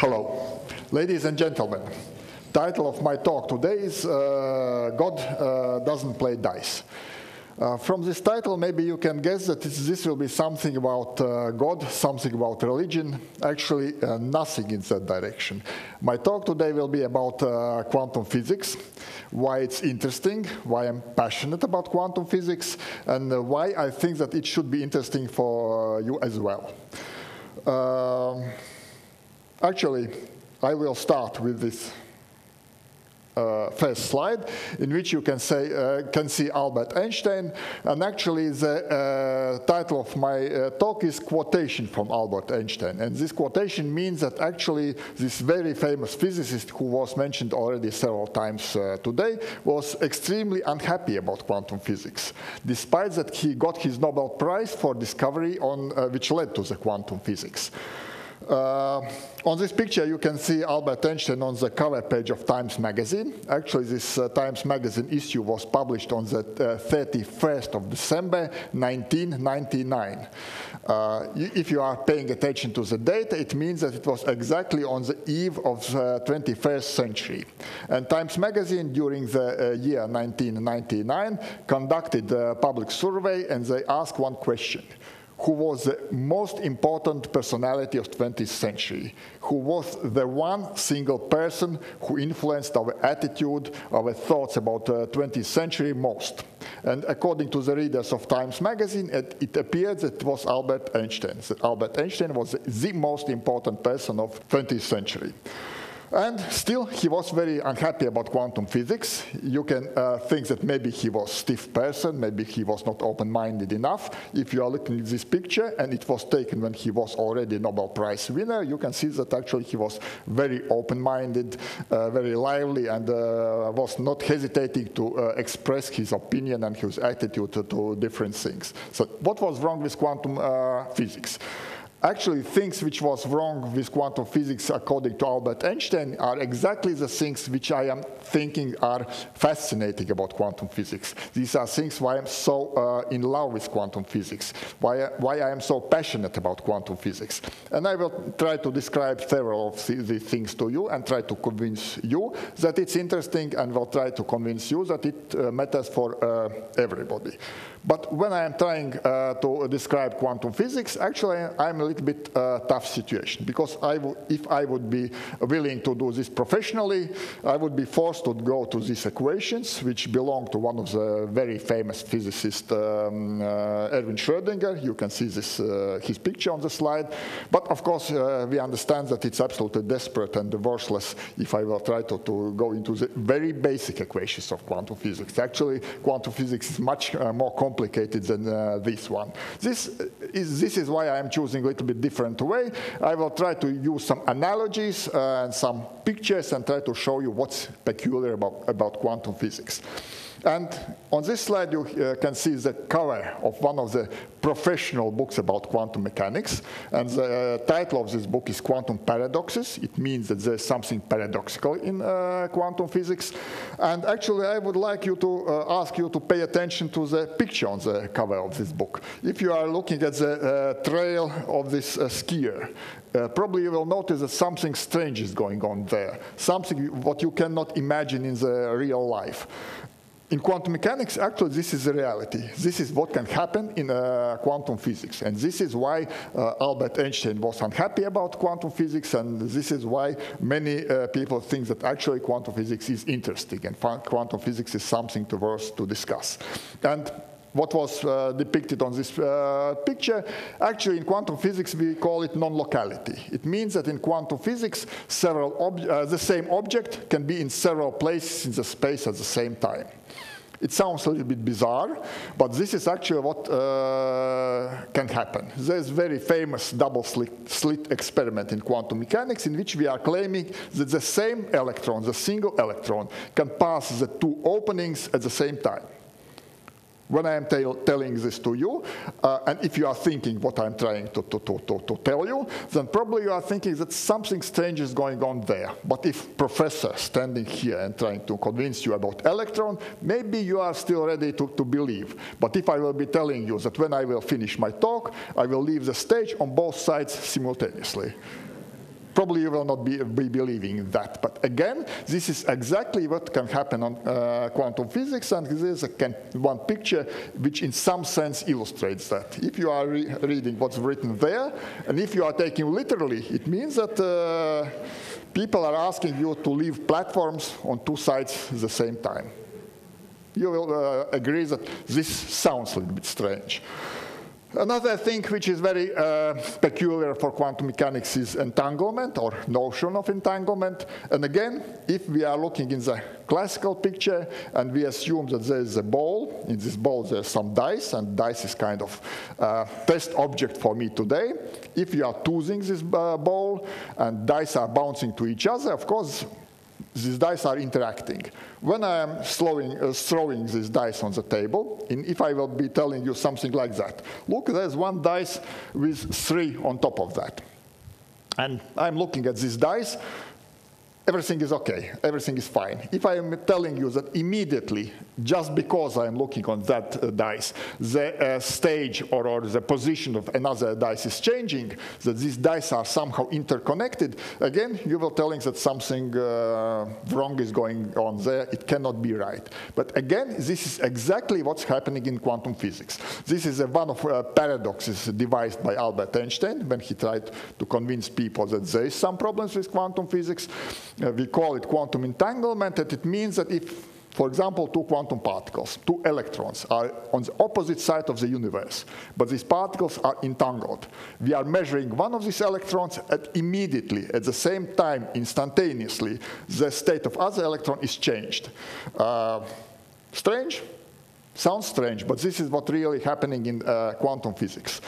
Hello, ladies and gentlemen, title of my talk today is uh, God uh, Doesn't Play Dice. Uh, from this title, maybe you can guess that this will be something about uh, God, something about religion, actually uh, nothing in that direction. My talk today will be about uh, quantum physics, why it's interesting, why I'm passionate about quantum physics, and why I think that it should be interesting for you as well. Actually, I will start with this uh, first slide, in which you can, say, uh, can see Albert Einstein. And actually, the uh, title of my uh, talk is Quotation from Albert Einstein. And this quotation means that actually this very famous physicist who was mentioned already several times uh, today was extremely unhappy about quantum physics, despite that he got his Nobel Prize for discovery on, uh, which led to the quantum physics. Uh, on this picture, you can see Albert Einstein on the cover page of Times Magazine. Actually, this uh, Times Magazine issue was published on the uh, 31st of December, 1999. Uh, if you are paying attention to the date, it means that it was exactly on the eve of the 21st century. And Times Magazine, during the uh, year 1999, conducted a public survey, and they asked one question who was the most important personality of 20th century, who was the one single person who influenced our attitude, our thoughts about uh, 20th century most. And according to the readers of Times Magazine, it, it appeared that it was Albert Einstein. Albert Einstein was the most important person of 20th century. And still, he was very unhappy about quantum physics. You can uh, think that maybe he was a stiff person, maybe he was not open-minded enough. If you are looking at this picture, and it was taken when he was already a Nobel Prize winner, you can see that actually he was very open-minded, uh, very lively, and uh, was not hesitating to uh, express his opinion and his attitude to, to, different things. So what was wrong with quantum uh, physics? Actually, things which was wrong with quantum physics, according to Albert Einstein, are exactly the things which I am thinking are fascinating about quantum physics. These are things why I'm so uh, in love with quantum physics, why, why I am so passionate about quantum physics. And I will try to describe several of these things to you and try to convince you that it's interesting and will try to convince you that it uh, matters for uh, everybody. But when I am trying uh, to describe quantum physics, actually I'm a little bit uh, tough situation because I if I would be willing to do this professionally, I would be forced to go to these equations, which belong to one of the very famous physicists, um, uh, Erwin Schrödinger. You can see this uh, his picture on the slide. But of course, uh, we understand that it's absolutely desperate and worthless if I will try to, to go into the very basic equations of quantum physics. Actually, quantum physics is much uh, more complex complicated than uh, this one. This is, this is why I'm choosing a little bit different way. I will try to use some analogies uh, and some pictures and try to show you what's peculiar about, about quantum physics. And on this slide, you uh, can see the cover of one of the professional books about quantum mechanics. And the uh, title of this book is Quantum Paradoxes. It means that there's something paradoxical in uh, quantum physics. And actually, I would like you to uh, ask you to pay attention to the picture on the cover of this book. If you are looking at the uh, trail of this uh, skier, probably you will notice that something strange is going on there, something what you cannot imagine in the real life. In quantum mechanics, actually, this is the reality. This is what can happen in uh, quantum physics. And this is why uh, Albert Einstein was unhappy about quantum physics, and this is why many uh, people think that actually quantum physics is interesting, and quantum physics is something to worth to discuss. And what was uh, depicted on this uh, picture. Actually, in quantum physics, we call it non-locality. It means that in quantum physics, several uh, the same object can be in several places in the space at the same time. It sounds a little bit bizarre, but this is actually what uh, can happen. There's a very famous double slit, slit, experiment in quantum mechanics in which we are claiming that the same electron, the single electron, can pass the two openings at the same time when I am telling this to you, uh, and if you are thinking what I'm trying to, to, to, to, tell you, then probably you are thinking that something strange is going on there. But if professor standing here and trying to convince you about electron, maybe you are still ready to, to believe. But if I will be telling you that when I will finish my talk, I will leave the stage on both sides simultaneously probably you will not be, be believing that. But again, this is exactly what can happen on uh, quantum physics, and this is a, can, one picture which in some sense illustrates that. If you are re reading what's written there, and if you are taking literally, it means that uh, people are asking you to leave platforms on two sides at the same time. You will uh, agree that this sounds a little bit strange. Another thing which is very uh, peculiar for quantum mechanics is entanglement or notion of entanglement. And again, if we are looking in the classical picture and we assume that there is a ball, in this ball there's some dice, and dice is kind of uh, test object for me today. If you are choosing this uh, ball and dice are bouncing to each other, of course, these dice are interacting. When I am slowing, uh, throwing these dice on the table, and if I will be telling you something like that, look, there's one dice with three on top of that. And I'm looking at these dice, everything is okay, everything is fine. If I am telling you that immediately, just because I am looking on that uh, dice, the uh, stage or, or, the position of another dice is changing, that these dice are somehow interconnected, again, you will telling that something uh, wrong is going on there, it cannot be right. But again, this is exactly what's happening in quantum physics. This is one of uh, paradoxes devised by Albert Einstein when he tried to convince people that there is some problems with quantum physics uh, we call it quantum entanglement, and it means that if, for example, two quantum particles, two electrons, are on the opposite side of the universe, but these particles are entangled, we are measuring one of these electrons, and immediately, at the same time, instantaneously, the state of other electron is changed. Uh, strange? Sounds strange, but this is what really happening in uh, quantum physics.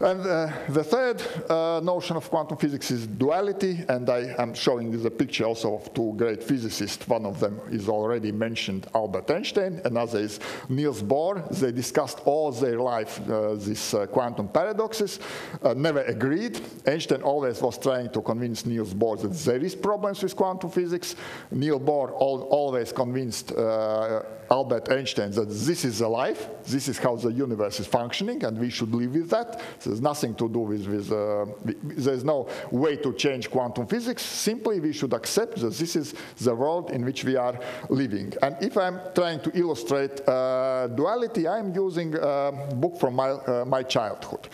And uh, the third uh, notion of quantum physics is duality, and I am showing you the picture also of two great physicists. One of them is already mentioned, Albert Einstein, another is Niels Bohr. They discussed all their life uh, these uh, quantum paradoxes, uh, never agreed. Einstein always was trying to convince Niels Bohr that there is problems with quantum physics. Niels Bohr al always convinced uh, Albert Einstein that this is a life, this is how the universe is functioning, and we should live with that. There's nothing to do with, with uh, there's no way to change quantum physics. Simply, we should accept that this is the world in which we are living. And if I'm trying to illustrate uh, duality, I'm using a book from my, uh, my childhood.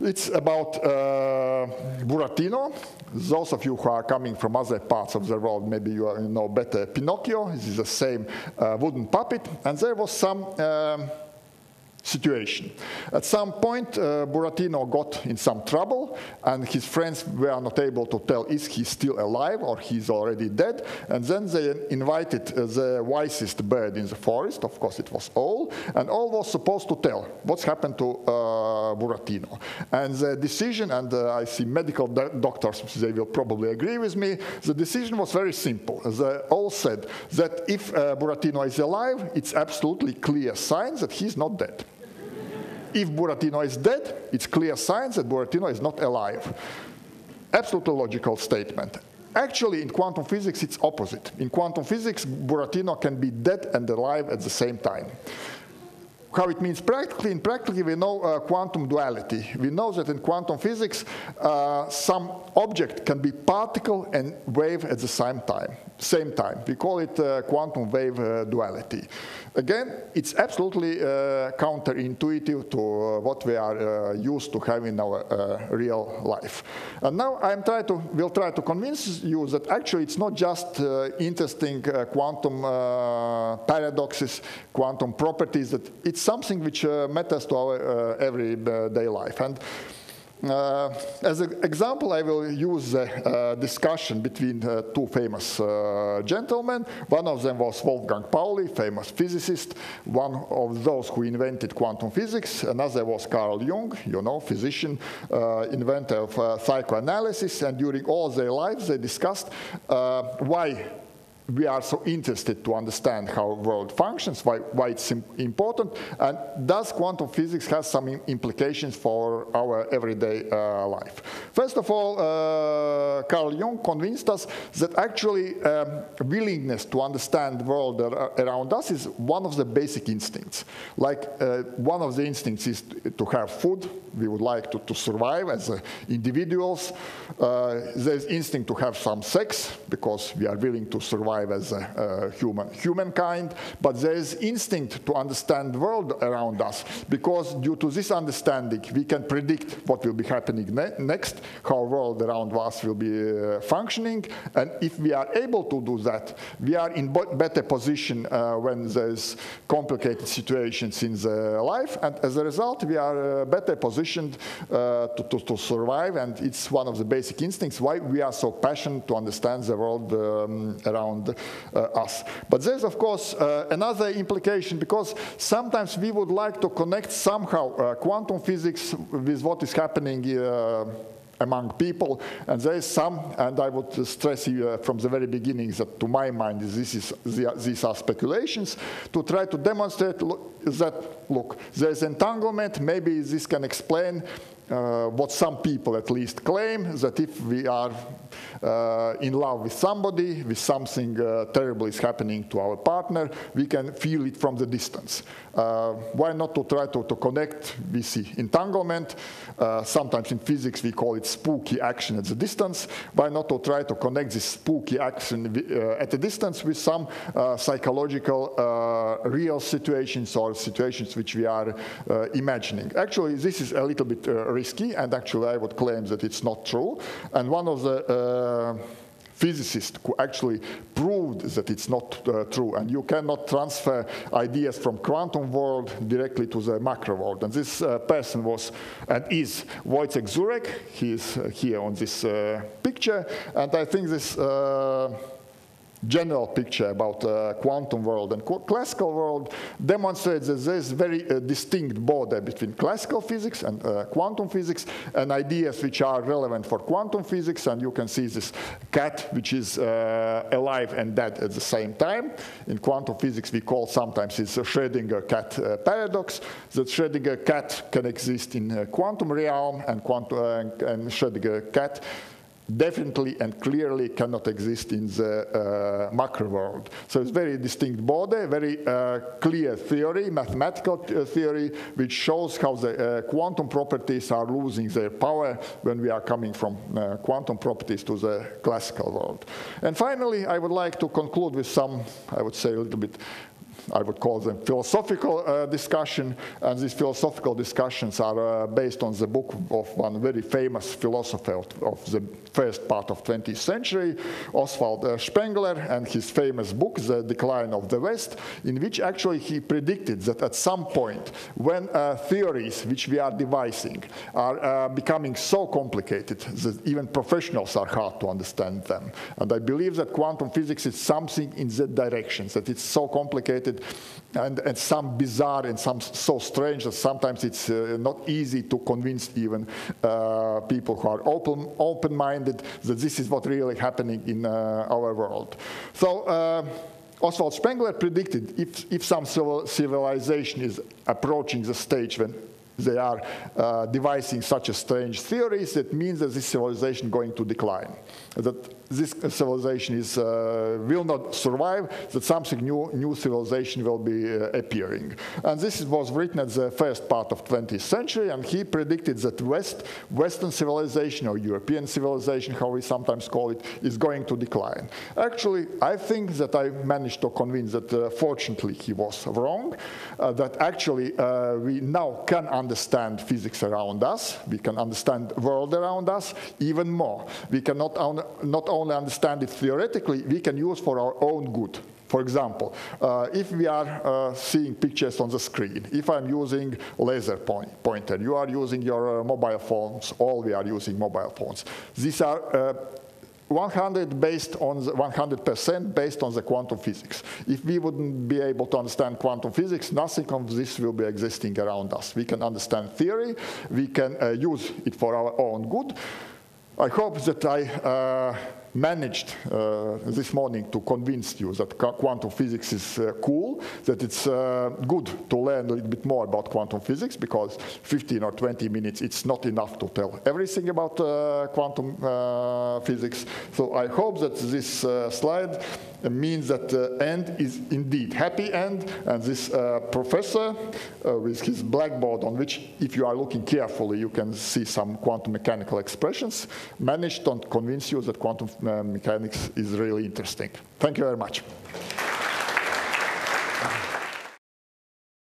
It's about uh, Buratino. Those of you who are coming from other parts of the world, maybe you, know better Pinocchio. This is the same uh, wooden puppet. And there was some um, situation. At some point, uh, Buratino got in some trouble, and his friends were not able to tell is he still alive or he's already dead. And then they invited uh, the wisest bird in the forest. Of course, it was Owl, and Owl was supposed to tell what's happened to uh, Buratino. And the decision, and uh, I see medical do doctors, they will probably agree with me. The decision was very simple. The Owl said that if uh, Buratino is alive, it's absolutely clear sign that he's not dead. If Buratino is dead, it's clear signs that Buratino is not alive. Absolutely logical statement. Actually, in quantum physics, it's opposite. In quantum physics, Buratino can be dead and alive at the same time. How it means practically, in practically we know uh, quantum duality. We know that in quantum physics, uh, some object can be particle and wave at the same time. Same time. We call it uh, quantum wave uh, duality. Again, it's absolutely uh, counterintuitive to uh, what we are used to have in our real life. And now I'm trying to, will try to convince you that actually it's not just interesting quantum paradoxes, quantum properties, that it's something which matters to our everyday life. And uh, as an example, I will use a uh, discussion between uh, two famous uh, gentlemen. One of them was Wolfgang Pauli, famous physicist, one of those who invented quantum physics. Another was Carl Jung, you know, physician, uh, inventor of uh, psychoanalysis. And during all their lives, they discussed why we are so interested to understand how world functions, why, why it's important, and does quantum physics have some implications for our everyday uh, life. First of all, uh, Carl Jung convinced us that actually um, willingness to understand the world around us is one of the basic instincts. Like uh, one of the instincts is to have food, we would like to, to survive as uh, individuals. Uh, there's instinct to have some sex because we are willing to survive as a, human humankind. But there's instinct to understand the world around us because due to this understanding, we can predict what will be happening ne next, how world around us will be uh, functioning, and if we are able to do that, we are in better position uh, when there's complicated situations in the life, and as a result, we are uh, better positioned uh, to, to, to, survive, and it's one of the basic instincts why we are so passionate to understand the world um, around uh, us. But there's, of course, uh, another implication, because sometimes we would like to connect somehow quantum physics with what is happening among people. And there is some, and I would stress uh, from the very beginning that to my mind this is, these are speculations, to try to demonstrate that, look, there's entanglement, maybe this can explain uh, what some people at least claim, that if we are uh, in love with somebody, with something uh, terrible is happening to our partner, we can feel it from the distance. Uh, why not to try to, to connect? We see entanglement. Uh, sometimes in physics we call it spooky action at the distance. Why not to try to connect this spooky action uh, at a distance with some psychological real situations or situations which we are imagining? Actually, this is a little bit risky, and actually I would claim that it's not true. And one of the uh, physicists who actually proved that it's not uh, true. And you cannot transfer ideas from quantum world directly to the macro world. And this uh, person was and is Wojciech Zurek. He is uh, here on this uh, picture. And I think this uh, general picture about uh, quantum world and classical world demonstrates that there's very uh, distinct border between classical physics and uh, quantum physics and ideas which are relevant for quantum physics and you can see this cat which is uh, alive and dead at the same time. In quantum physics we call sometimes a Schrödinger cat uh, paradox that Schrödinger cat can exist in quantum realm and, quantum, uh, and Schrödinger cat definitely and clearly cannot exist in the uh, macro world. So it's very distinct border, very uh, clear theory, mathematical uh, theory, which shows how the uh, quantum properties are losing their power when we are coming from uh, quantum properties to the classical world. And finally, I would like to conclude with some, I would say, a little bit I would call them philosophical uh, discussion, and these philosophical discussions are uh, based on the book of one very famous philosopher of, of the first part of 20th century, Oswald uh, Spengler, and his famous book, The Decline of the West, in which actually he predicted that at some point, when uh, theories which we are devising are uh, becoming so complicated that even professionals are hard to understand them. And I believe that quantum physics is something in that direction, that it's so complicated and, and some bizarre and some so strange that sometimes it's uh, not easy to convince even uh, people who are open, open-minded that this is what really happening in uh, our world. So uh, Oswald Spengler predicted if, if some civilization is approaching the stage when they are uh, devising such a strange theories, it means that this civilization going to decline. That this civilization is, uh, will not survive, that something new, new civilization will be uh, appearing. And this was written at the first part of 20th century, and he predicted that West, Western civilization or European civilization, how we sometimes call it, is going to decline. Actually, I think that I managed to convince that uh, fortunately he was wrong, uh, that actually uh, we now can understand physics around us, we can understand world around us even more. We can not, not only understand it theoretically, we can use for our own good. For example, uh, if we are uh, seeing pictures on the screen, if I'm using laser point, pointer, you are using your uh, mobile phones, all we are using mobile phones. These are uh, 100 based on 100% based on the quantum physics. If we wouldn't be able to understand quantum physics, nothing of this will be existing around us. We can understand theory, we can uh, use it for our own good. I hope that I uh, managed uh, this morning to convince you that quantum physics is uh, cool, that it's uh, good to learn a little bit more about quantum physics because 15 or 20 minutes it's not enough to tell everything about uh, quantum uh, physics. So I hope that this uh, slide means that the end is indeed happy end and this professor with his blackboard on which if you are looking carefully you can see some quantum mechanical expressions managed to convince you that quantum uh, mechanics is really interesting. Thank you very much.